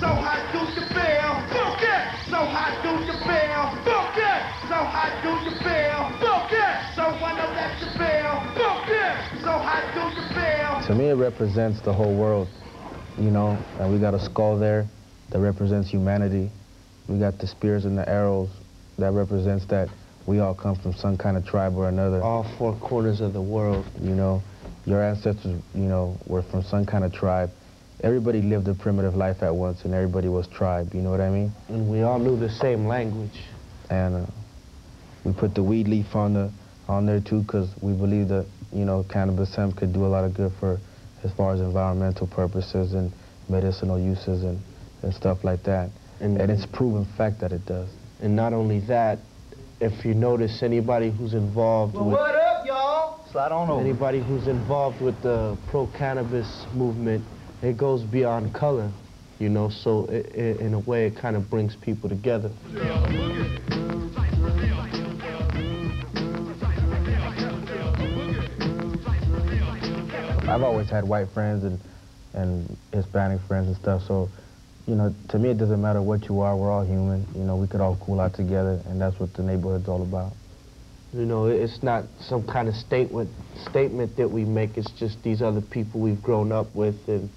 So how do you feel? Fuck it. So how do you feel? Fuck it. So how do you feel? Fuck it. So I know that you feel. Fuck it. So how do you feel? To me, it represents the whole world, you know, and we got a skull there that represents humanity. We got the spears and the arrows that represents that we all come from some kind of tribe or another. All four corners of the world. You know, your ancestors, you know, were from some kind of tribe. Everybody lived a primitive life at once, and everybody was tribe, you know what I mean? And we all knew the same language. And uh, we put the weed leaf on, the, on there, too, because we believe that, you know, cannabis hemp could do a lot of good for as far as environmental purposes and medicinal uses and, and stuff like that. And, and it's proven fact that it does. And not only that, if you notice anybody who's involved Well, with what up, y'all? Slide on over. anybody who's involved with the pro-cannabis movement, it goes beyond color, you know. So it, it, in a way, it kind of brings people together. I've always had white friends and, and Hispanic friends and stuff, so, you know, to me it doesn't matter what you are, we're all human. You know, we could all cool out together, and that's what the neighborhood's all about. You know, it's not some kind of statement statement that we make. It's just these other people we've grown up with, and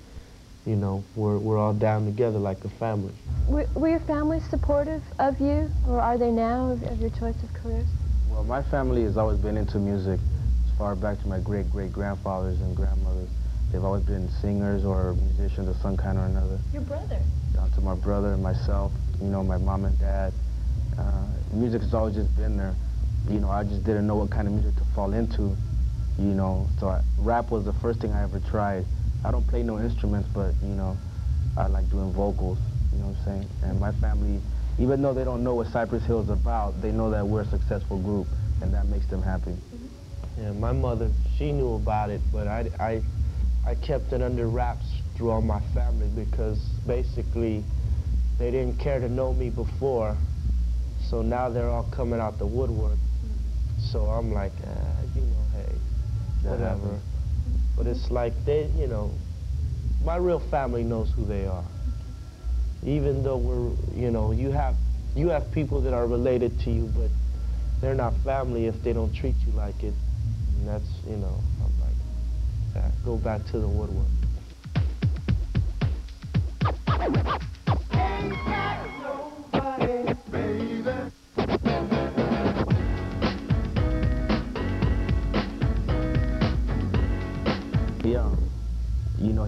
you know, we're we're all down together like a family. Were, were your family supportive of you, or are they now, of, of your choice of careers? Well, my family has always been into music, as far back to my great-great-grandfathers and grandmothers. They've always been singers or musicians of some kind or another. Your brother. Down to my brother and myself, you know, my mom and dad. Uh, music has always just been there. You know, I just didn't know what kind of music to fall into, you know. So I, rap was the first thing I ever tried. I don't play no instruments, but, you know, I like doing vocals, you know what I'm saying? And my family, even though they don't know what Cypress Hill is about, they know that we're a successful group, and that makes them happy. Yeah, my mother, she knew about it, but I, I, I kept it under wraps through all my family because basically they didn't care to know me before, so now they're all coming out the woodwork. So I'm like, ah, you know, hey, whatever. But it's like they, you know, my real family knows who they are. Even though we're, you know, you have, you have people that are related to you, but they're not family if they don't treat you like it. And that's, you know, I'm like, go back to the woodwork. He,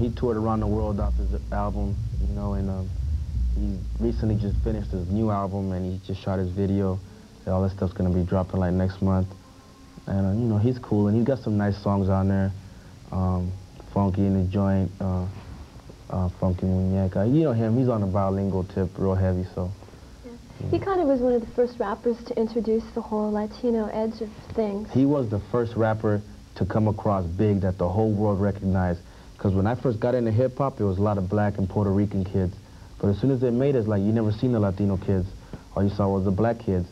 he toured around the world off his album, you know, and um, he recently just finished his new album and he just shot his video. And all this stuff's gonna be dropping like next month. And, uh, you know, he's cool and he's got some nice songs on there. Um, Funky in the Joint, uh, uh, Funky Muñeca. You know him, he's on the bilingual tip, real heavy, so. He kind of was one of the first rappers to introduce the whole Latino edge of things. He was the first rapper to come across big that the whole world recognized. Because when I first got into hip hop, it was a lot of black and Puerto Rican kids. But as soon as they made it, it's like you never seen the Latino kids. All you saw was the black kids.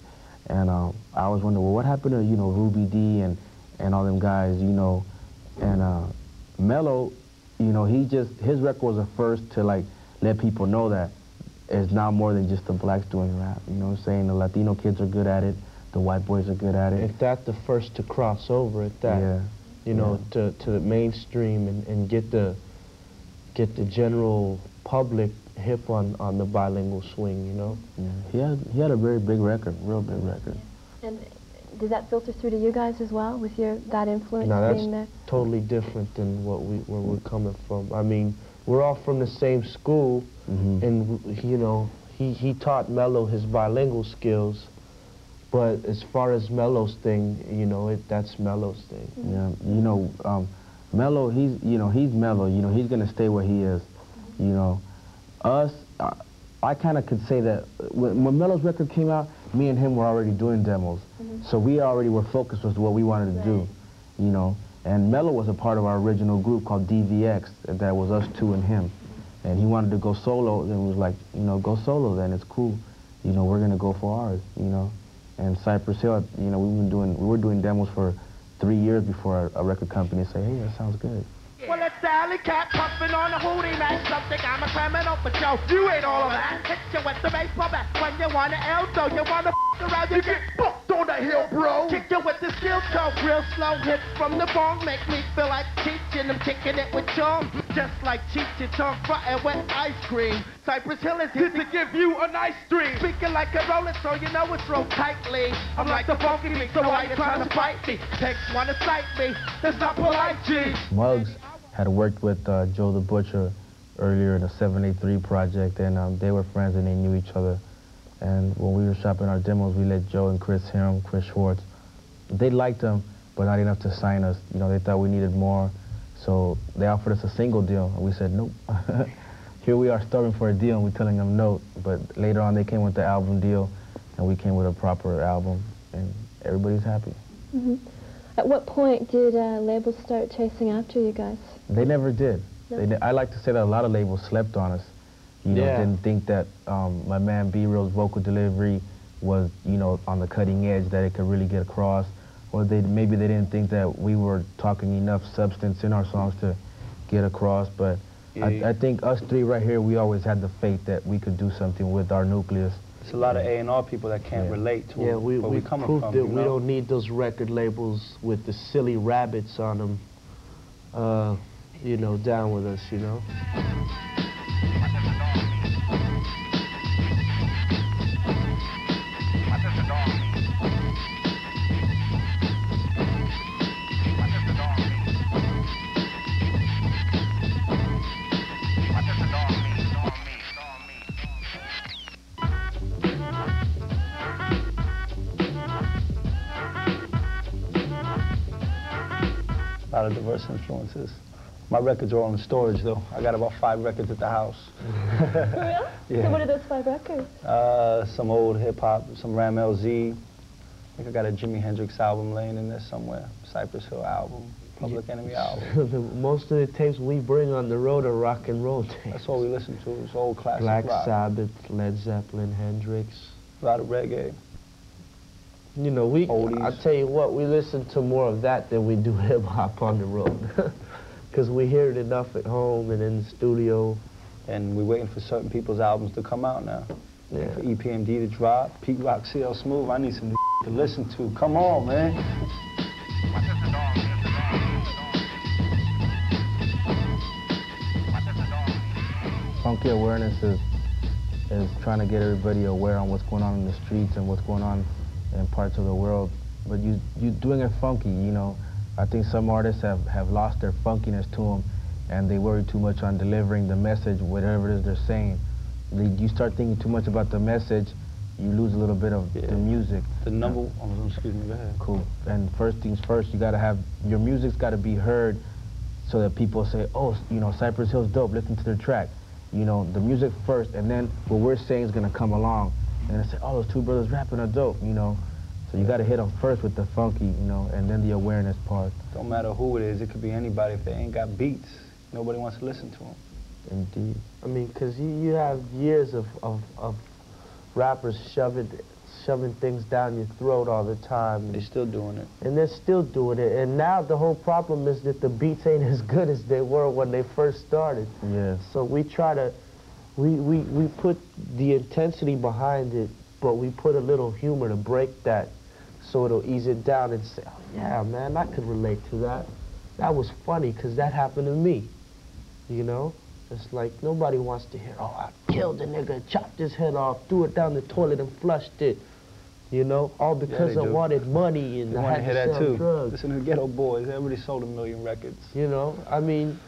And uh, I always wondered, well, what happened to, you know, Ruby D and, and all them guys, you know. And uh, Mello, you know, he just, his record was the first to, like, let people know that it's not more than just the blacks doing rap. You know what I'm saying? The Latino kids are good at it. The white boys are good at it. If that, the first to cross over at that. Yeah. You know, to, to the mainstream and, and get the get the general public hip on, on the bilingual swing, you know? Yeah, he had he had a very big record, real big record. And did that filter through to you guys as well, with your that influence No, that's being there? totally different than what we where we're coming from. I mean, we're all from the same school, Mhm. and you know, he he taught Mello his bilingual skills, but as far as Mello's thing, you know, it that's Mello's thing. Yeah, you know, um, Mello, he's you know he's Mello. You know he's gonna stay where he is. You know, us, I, I kind of could say that when, when Mello's record came out, me and him were already doing demos, so we already were focused with what we wanted to do. You know, and Mello was a part of our original group called DVX. That was us two and him, and he wanted to go solo. Then was like, you know, go solo. Then it's cool. You know, we're gonna go for ours. You know, and Cypress Hill, you know, we've been doing, we were doing demos for three years before a, a record company said, hey, that sounds good. Well, let's it's the alley cat puffing on a hootie man. Something I'm a criminal for show. You ain't all of that. Hit you with the baseball bat when you want to elbow. You want to f around, you get booked on the hill, bro. Kick you with the steel toe. Real slow hits from the bong make me feel like teaching. I'm kicking it with charm. Just like Cheech and Chong frying with ice cream. Cypress Hill is here to give you a nice dream. Speaking like a roller, so you know it's real tightly. I'm like the funky mix, so why you trying to fight me? Tex wanna sight me. That's not polite, G. Muggs had worked with uh, Joe the Butcher earlier in the 7A3 project, and um, they were friends and they knew each other. And when we were shopping our demos, we let Joe and Chris hear them, Chris Schwartz. They liked them, but not enough to sign us. You know, they thought we needed more, so they offered us a single deal, and we said nope. Here we are starving for a deal, and we're telling them no. But later on, they came with the album deal, and we came with a proper album, and everybody's happy. hmm At what point did uh, labels start chasing after you guys? They never did. No. They I like to say that a lot of labels slept on us. You know, Yeah. didn't think that um, my man B-Real's vocal delivery was, you know, on the cutting edge, that it could really get across. Or they maybe they didn't think that we were talking enough substance in our songs to get across. But Yeah. I, I think us three right here, we always had the faith that we could do something with our nucleus. It's a lot of A&R people that can't Yeah. relate to Yeah, where we, we we coming proved from. that you we don't need those record labels with the silly rabbits on them, uh, you know, down with us, you know. Lot of diverse influences. My records are all in storage, though. I got about five records at the house. For real? Yeah. So what are those five records? Uh, some old hip hop, some Rammellzee. I think I got a Jimi Hendrix album laying in there somewhere. Cypress Hill album, Public Enemy album. The- Most of the tapes we bring on the road are rock and roll tapes. That's all we listen to. It's old classic Black rock. Sabbath, Led Zeppelin, Hendrix. A lot of reggae. You know, we. Oldies. I tell you what, we listen to more of that than we do hip hop on the road, because we hear it enough at home and in the studio. And we're waiting for certain people's albums to come out now. Yeah. For EPMD to drop, Pete Rock, CL Smooth. I need some to listen to. Come on, man. Funky awareness is is trying to get everybody aware on what's going on in the streets and what's going on in parts of the world. But you you doing it funky, you know. I think some artists have, have lost their funkiness to them, and they worry too much on delivering the message, whatever it is they're saying. They, you start thinking too much about the message, you lose a little bit of Yeah. the music. The number, oh, excuse me, go ahead. Cool. And first things first, you gotta have your music's gotta be heard, so that people say, oh, you know, Cypress Hill's dope. Listen to their track. You know, the music first, and then what we're saying is gonna come along, and they say, oh, those two brothers rapping are dope. You know, so you gotta hit them first with the funky, you know, and then the awareness part. Don't matter who it is. It could be anybody. If they ain't got beats, nobody wants to listen to them. Indeed. I mean, because you, you have years of, of, of rappers shoving, shoving things down your throat all the time. They're still doing it. And they're still doing it. And now the whole problem is that the beats ain't as good as they were when they first started. Yes. So we try to, we, we, we put the intensity behind it, but we put a little humor to break that so it'll ease it down and say, oh, yeah, man, I could relate to that. That was funny because that happened to me. You know? It's like nobody wants to hear, oh, I killed a nigga, chopped his head off, threw it down the toilet and flushed it. You know? All because they I do. wanted money and You I to had hear to that sell too. drugs. Listen to Geto Boys. everybody sold a million records. You know, I mean,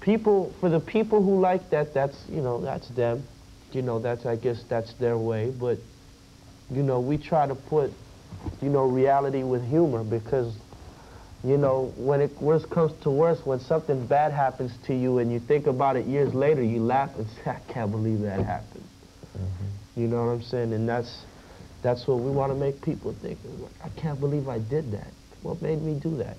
people, for the people who like that, that's, you know, that's them. You know, that's, I guess that's their way. But, you know, we try to put, you know, reality with humor because, you know, when it worst comes to worst, when something bad happens to you and you think about it years later, you laugh and say, I can't believe that happened. Mm-hmm. You know what I'm saying? And that's, that's what we want to make people think. I can't believe I did that. What made me do that?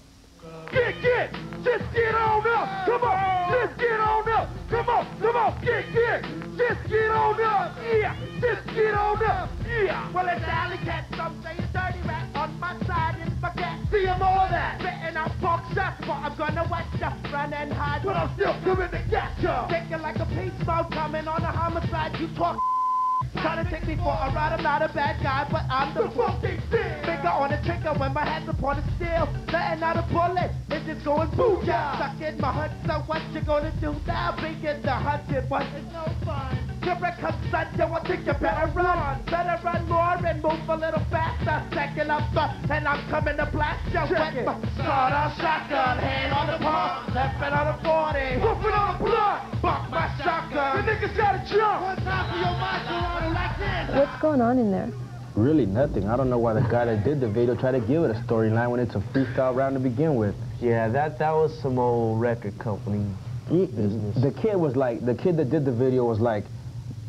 Get, get, just get on up. Come on, just get on up. Come on, come on, get, get, just get on up. Yeah, just get on up. Yeah. Well, it's alley cat, some say dirty rat. On my side my cat. See I'm all that. Spitting out punk shots, but I'm gonna wet ya. Run and hide, but I'm still coming to get ya. Thinking like a peace mode, coming on a homicide. You talk Trying to take me for a ride, I'm not a bad guy, but I'm the, fucking Finger on the trigger when my hand's upon the steel. Letting out a bullet, it's just going booyah. Stuck in my hood, so what you gonna do now? Begin the hunting, but it's no fun. Here it comes, son, yo, I think you better run. Better run more and move a little faster. Second up the, and I'm coming to blast you with my start on shotgun. Hand on the pump, left it on the 40. Pump it on the block, buck my shotgun. The niggas gotta jump. One time for your mind, like this. What's going on in there? Really nothing. I don't know why the guy that did the video tried to give it a storyline when it's a freestyle round to begin with. Yeah, that that was some old record company He- business. the kid was like, the kid that did the video was like,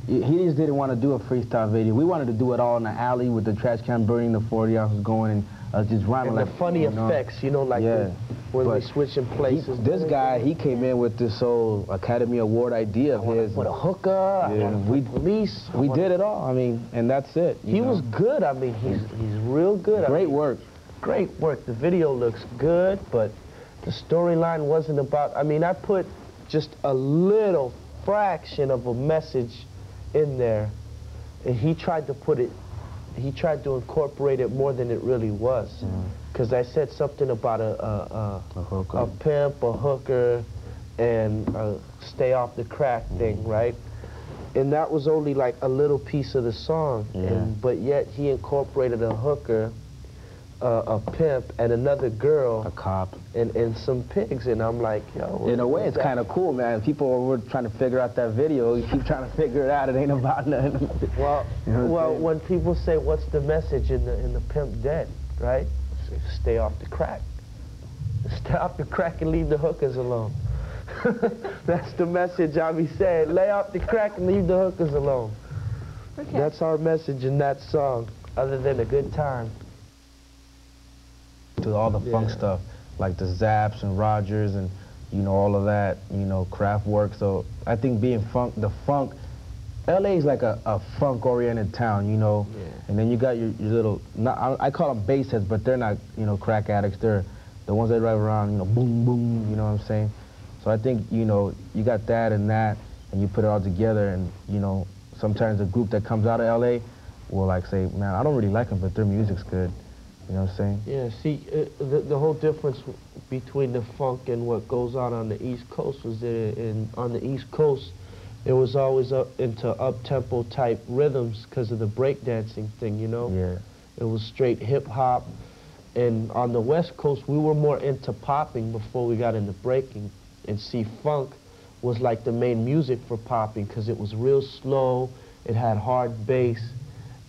he he just didn't want to do a freestyle video. We wanted to do it all in the alley with the trash can burning, the 40 ounces going, and uh, just rhyming and like the funny you know. effects, you know, like Yeah, when, but switching He- places. this guy, he came in with this whole Academy Award idea of his. With a hooker, I Yeah, we- police. I We did it all. I mean, and that's it. you He know. was good. I mean, he's he's real good. I great mean, work. Great work. The video looks good, but the storyline wasn't about. I mean, I put just a little fraction of a message in there, and he tried to put it. He tried to incorporate it more than it really was. Because I said something about a a, a, A a pimp, a hooker, and a stay off the crack mm-hmm. thing, right? And that was only like a little piece of the song. Yeah. And, but yet he incorporated a hooker, uh, a pimp, and another girl. A cop. and, and some pigs. And I'm like, yo. In a way, it's kind of cool, man. People were trying to figure out that video. You keep trying to figure it out. It ain't about nothing. Well, You know well, when people say, "What's the message in the in the pimp dead?" Right? Say, Stay off the crack. Stay off the crack and leave the hookers alone. That's the message I be saying. Lay off the crack and leave the hookers alone. Okay. That's our message in that song. Other than a good time. To all the funk stuff, like the Zapps and Rogers and you know all of that, you know Kraftwerk. So I think being funk, the funk, LA is like a, a funk-oriented town, you know. Yeah. And then you got your, your little, not, I, I call them bass heads, but they're not, you know, crack addicts. They're the ones that drive around, you know, boom, boom. You know what I'm saying? So I think you know you got that and that, and you put it all together, and you know sometimes a group that comes out of LA will like say, man, I don't really like them, but their music's good. You know what I'm saying? Yeah, see, uh, the, the whole difference between the funk and what goes on on the East Coast was that in, on the East Coast, it was always up into up-tempo type rhythms because of the breakdancing thing, you know? Yeah. It was straight hip-hop. And on the West Coast, we were more into popping before we got into breaking. And see, funk was like the main music for popping because it was real slow, it had hard bass,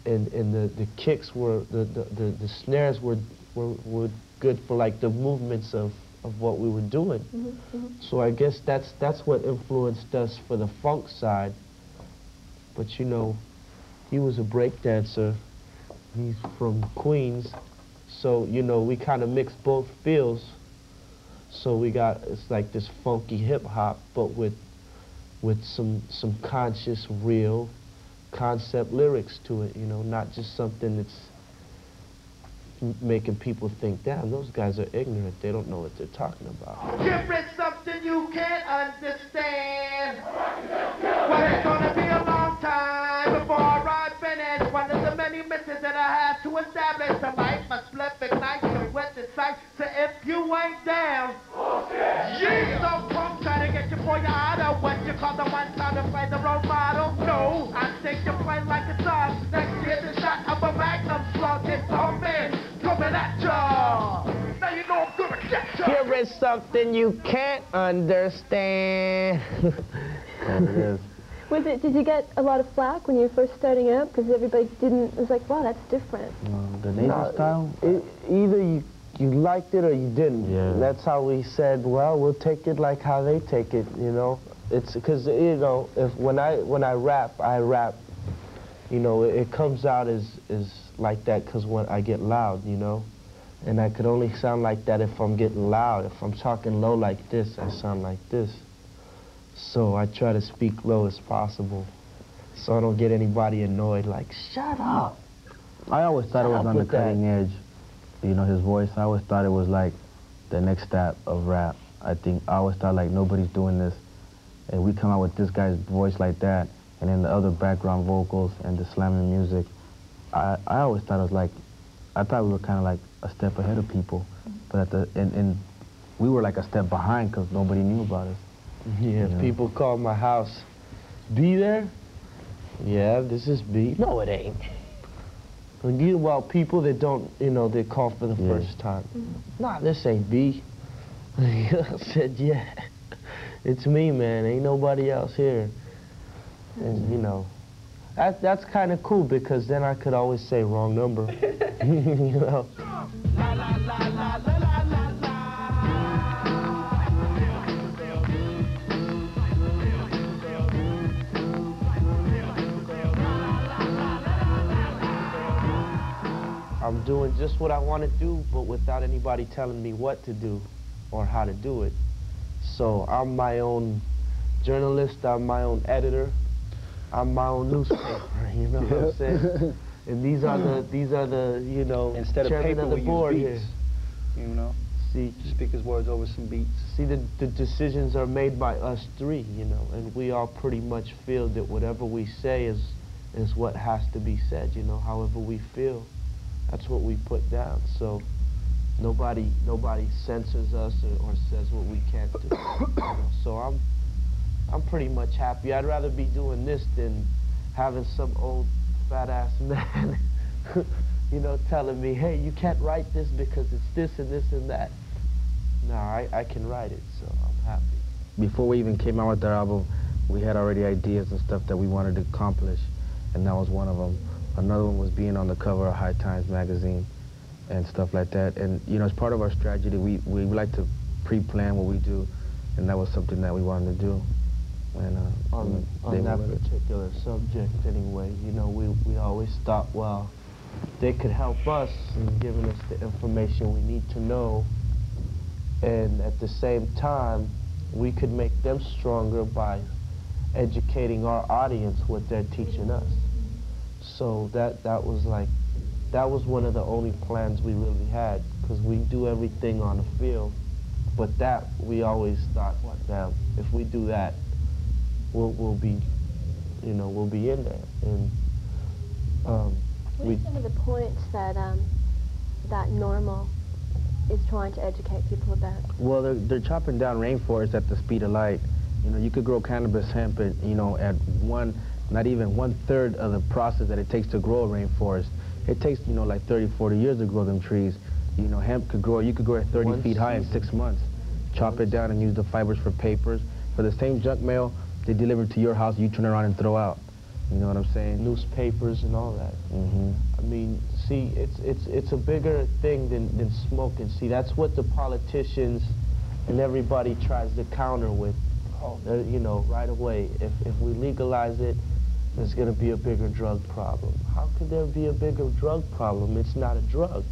and, and the, the kicks were, the, the, the, the snares were, were, were good for like the movements of, of what we were doing. Mm-hmm, mm-hmm. So I guess that's, that's what influenced us for the funk side. But you know, he was a break dancer. He's from Queens. So, you know, we kind of mixed both feels. So we got, it's like this funky hip hop, but with, with some, some conscious, real concept lyrics to it, you know, not just something that's making people think, damn, those guys are ignorant. They don't know what they're talking about. Give it something you can't understand. Well, it's gonna be a long time before I finish. One of the many missions that I have to establish a life must flip ignite you with the sight. So if you ain't down, yeah. So for your idol. What you call the one time to play the role model? No, I think you play like a song. Next year the shot of a magnum slug hits home man coming at ya. Now you know I'm gonna get ya. Here is something you can't understand. That it is. Was it? Did you get a lot of flack when you were first starting out? Because everybody didn't. It was like, wow, that's different. You know, the nasal No, style. It, either you, you liked it or you didn't. Yeah. That's how we said, well, we'll take it like how they take it, you know. It's because, you know, if when I when I rap, I rap, you know, it, it comes out as, as like that because when I get loud, you know. And I could only sound like that if I'm getting loud. If I'm talking low like this, I sound like this. So I try to speak low as possible so I don't get anybody annoyed like, shut up. I always thought it was on the with that. cutting edge. You know, his voice, I always thought it was like the next step of rap. I think, I always thought like nobody's doing this. And we come out with this guy's voice like that, and then the other background vocals and the slamming music. I, I always thought it was like, I thought we were kind of like a step ahead of people. But at the, and, and we were like a step behind because nobody knew about us. Yeah, Yeah. people call my house. Be there? Yeah, this is B. No, it ain't. And you, well, people that don't, you know, they call for the Yeah. first time. Nah, this ain't B. I said, yeah, it's me, man. Ain't nobody else here. And, you know, that, that's kind of cool because then I could always say wrong number. you know? I'm doing just what I want to do, but without anybody telling me what to do or how to do it. So I'm my own journalist, I'm my own editor, I'm my own newspaper, you know what I'm saying? And these are the, these are the, you know, Instead of paper, of the we board use here. beats. You know, See, speak his words over some beats. see the, the decisions are made by us three, you know, and we all pretty much feel that whatever we say is, is what has to be said, you know, however we feel. That's what we put down. So nobody nobody censors us or, or says what we can't do. you know. So I'm I'm pretty much happy. I'd rather be doing this than having some old fat ass man, you know, telling me, hey, you can't write this because it's this and this and that. No, I, I can write it, so I'm happy. Before we even came out with our album, we had already ideas and stuff that we wanted to accomplish, and that was one of them. Another one was being on the cover of High Times magazine and stuff like that. And, you know, as part of our strategy, we, we like to pre-plan what we do, and that was something that we wanted to do. And, uh, on, on that were with it. particular subject anyway. You know, we, we always thought, well, they could help us in giving us the information we need to know, and at the same time, we could make them stronger by educating our audience what they're teaching us. So that, that was like, that was one of the only plans we really had, because we do everything on the field, but that, we always thought, well, damn, if we do that, we'll, we'll be, you know, we'll be in there. And um, What we, are some of the points that um, that NORML is trying to educate people about? Well, they're, they're chopping down rainforests at the speed of light. You know, you could grow cannabis hemp at, you know, at one, not even one third of the process that it takes to grow a rainforest. It takes, you know, like 30, 40 years to grow them trees. You know, hemp could grow, you could grow it 30 One feet high in six months. Chop it down and use the fibers for papers. For the same junk mail, they deliver to your house, you turn around and throw out. You know what I'm saying? newspapers and all that. hmm I mean, see, it's it's it's a bigger thing than than smoking. See, that's what the politicians and everybody tries to counter with. Oh, uh, you know, right away. If if we legalize it, there's going to be a bigger drug problem. How could there be a bigger drug problem? It's not a drug.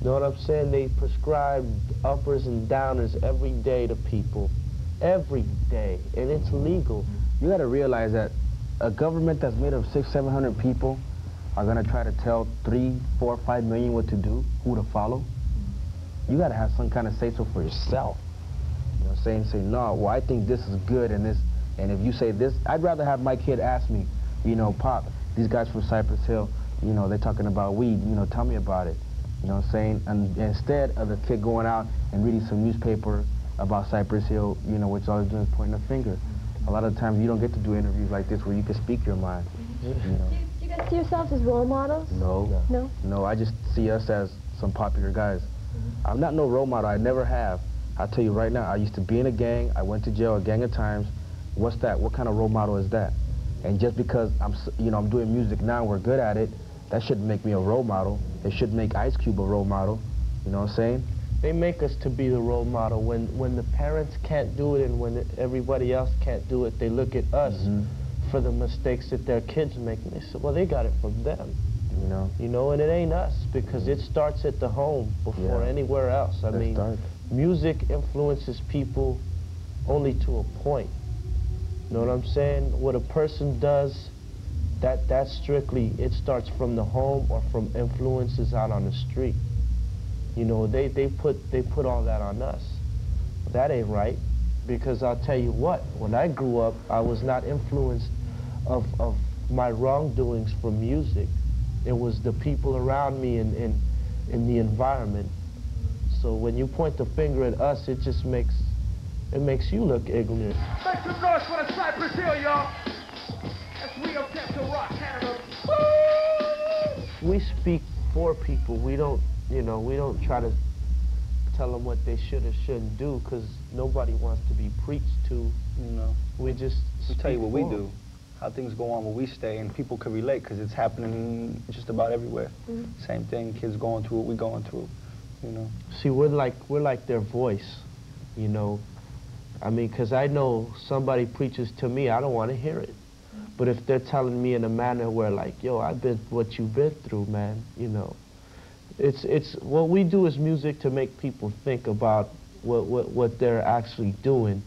You know what I'm saying? They prescribe uppers and downers every day to people, every day, and it's legal. You got to realize that a government that's made of six, seven hundred people are gonna try to tell three, four, five million what to do, who to follow. You got to have some kind of say so for yourself. You know, what I'm saying, say no. Well, I think this is good, and this, and if you say this, I'd rather have my kid ask me, you know, Pop, these guys from Cypress Hill, you know, they're talking about weed. You know, tell me about it. You know what I'm saying? And instead of the kid going out and reading some newspaper about Cypress Hill, you know, which all they're doing is pointing a finger. A lot of times you don't get to do interviews like this where you can speak your mind. Mm-hmm. You know. Do you, do you guys see yourselves as role models? No. No? No, I just see us as some popular guys. Mm-hmm. I'm not no role model. I never have. I'll tell you right now, I used to be in a gang. I went to jail a gang of times. What's that? What kind of role model is that? And just because I'm, you know, I'm doing music now and we're good at it, that shouldn't make me a role model. It should make Ice Cube a role model. You know what I'm saying? They make us to be the role model. When when the parents can't do it and when everybody else can't do it, they look at us Mhm. for the mistakes that their kids make. And they say, well, they got it from them, You know? you know, and it ain't us because it starts at the home before Yeah. anywhere else. I That's mean, dark. music influences people only to a point. You know what I'm saying? What a person does, that that's strictly it starts from the home or from influences out on the street. You know, they, they put they put all that on us. That ain't right. Because I'll tell you what, when I grew up, I was not influenced of, of my wrongdoings from music. It was the people around me and, and, and the environment. So when you point the finger at us, it just makes it makes you look ignorant. Make some noise for the Cypress Hill, y'all. That's Rio Tinto Rock, Canada. Woo! We speak for people. We don't, you know, we don't try to tell them what they should or shouldn't do because nobody wants to be preached to. You know, We just we tell you speak what we do, how things go on where we stay, and people can relate because it's happening just about everywhere. Mm-hmm. Same thing, kids going through what we going through. You know, See, we're like we're like their voice, you know. I mean, 'cause I know somebody preaches to me, I don't want to hear it. But if they're telling me in a manner where, like, yo, I've been what you've been through, man, you know. It's it's what we do is music to make people think about what what what they're actually doing